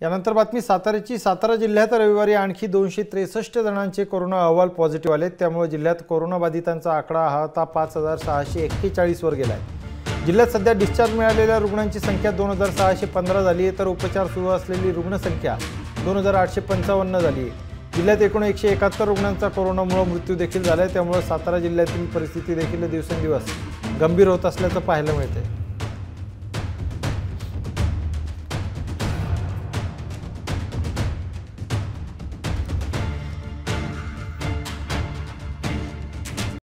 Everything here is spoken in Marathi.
यानंतर बातमी साताऱ्याची सातारा जिल्ह्यात रविवारी आणखी दोनशे त्रेसष्ट जणांचे कोरोना अहवाल पॉझिटिव्ह आले त्यामुळे जिल्ह्यात कोरोनाबाधितांचा आकडा हा आता पाच हजार सहाशे एक्केचाळीसवर गेला आहे जिल्ह्यात सध्या डिस्चार्ज मिळालेल्या रुग्णांची संख्या दोन हजार सहाशे पंधरा झाली आहे तर उपचार सुरू असलेली रुग्णसंख्या दोन हजार आठशे पंचावन्न झाली आहे. जिल्ह्यात एकूण एकशे एकाहत्तर रुग्णांचा कोरोनामुळे मृत्यू देखील झाला आहे त्यामुळे सातारा जिल्ह्यातील परिस्थिती देखील दिवसेंदिवस गंभीर होत असल्याचं पाहायला मिळते